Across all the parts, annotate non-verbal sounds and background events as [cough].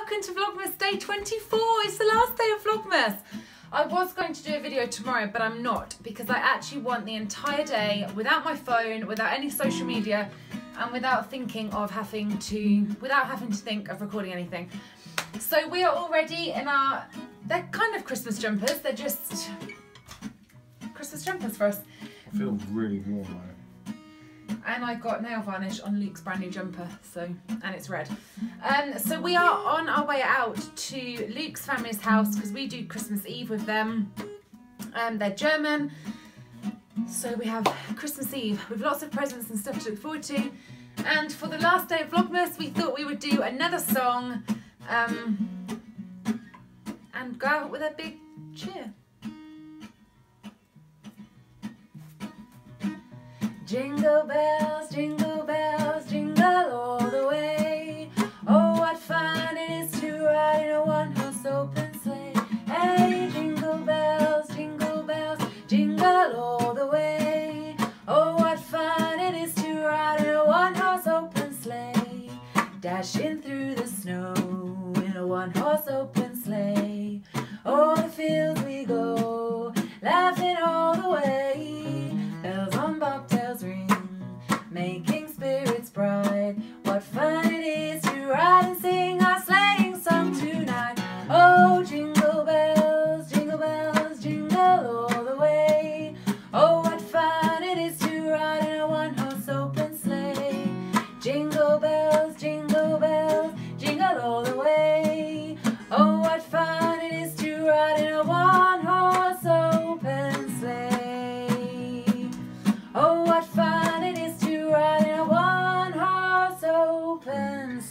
welcome to Vlogmas Day 24. It's the last day of Vlogmas. I was going to do a video tomorrow, but I'm not because I actually want the entire day without my phone, without any social media, and without thinking of having to, without having to think of recording anything. So we are already in our, they're kind of Christmas jumpers. They're just Christmas jumpers for us. I feel really warm though and I got nail varnish on Luke's brand new jumper, so and it's red. Um, so we are on our way out to Luke's family's house because we do Christmas Eve with them. Um, they're German, so we have Christmas Eve with lots of presents and stuff to look forward to. And for the last day of Vlogmas, we thought we would do another song um, and go out with a big cheer. Jingle bells, jingle bells, jingle all the way. Oh, what fun it is to ride in a one-horse open sleigh. Hey, jingle bells, jingle bells, jingle all the way. Oh, what fun it is to ride in a one-horse open sleigh. Dashing through the snow in a one-horse open sleigh. Oh, the fields we go,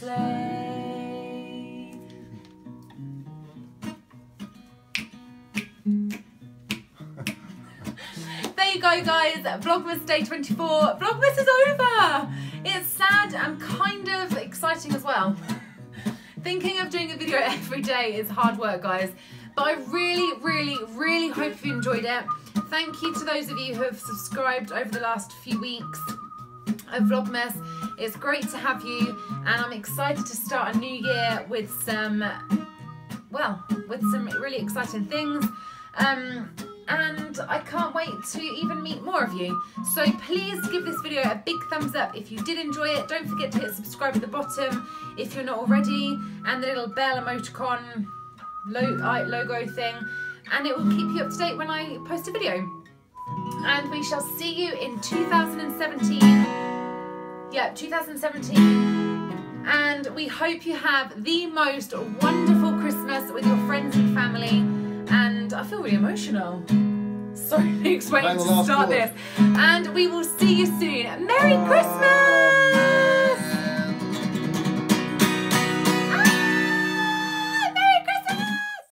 there you go, guys. Vlogmas day 24. Vlogmas is over. It's sad and kind of exciting as well. Thinking of doing a video every day is hard work, guys. But I really, really, really hope you enjoyed it. Thank you to those of you who have subscribed over the last few weeks Vlogmas. It's great to have you, and I'm excited to start a new year with some, well, with some really exciting things. Um, and I can't wait to even meet more of you. So please give this video a big thumbs up if you did enjoy it. Don't forget to hit subscribe at the bottom if you're not already, and the little bell emoticon logo thing, and it will keep you up to date when I post a video. And we shall see you in 2017. Yeah, 2017. And we hope you have the most wonderful Christmas with your friends and family. And I feel really emotional. [laughs] Sorry, [laughs] Luke's waiting to start this. And we will see you soon. Merry Christmas!